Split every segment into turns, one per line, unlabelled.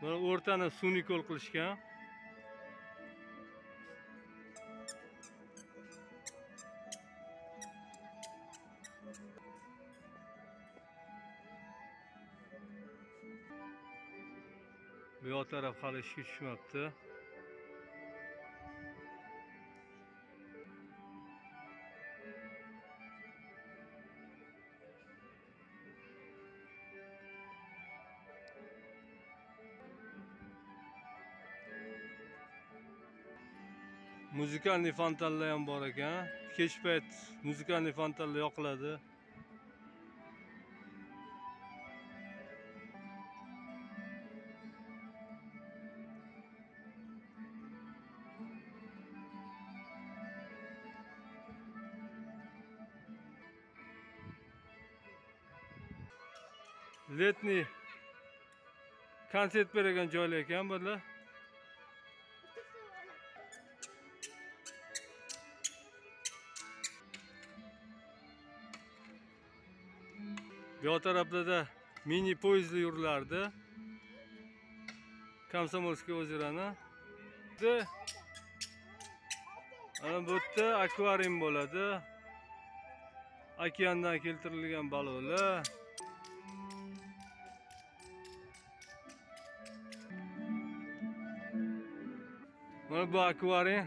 Mana o'rtani sun'iy ko'l qilishgan. Bu yoq taraf hali ishga tushmabdi. Muzikalniy fontanlar ham bor ekan. Kech payt muzikalniy fontanlar yoqiladi. Letniy konsert beradigan joylar ekan bular. Bu yoq taraflarda mini poyezdlar yurilardi. Komsomolskiy ozerani. Bu- Ana bu yerda akvarium bo'ladi. Okeandan keltirilgan baliqlar. Mana bu akvarium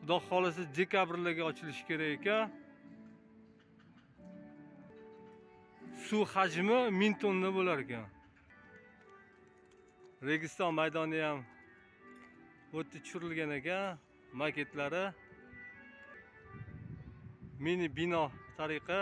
Xudo xolasa dekabrlarga ochilishi kerak ekan. Suv hajmi 1000 tonna bo'lar ekan. Registon maydoni ham bu yerda tushirilgan ekan maketlari. Mini bino tariqa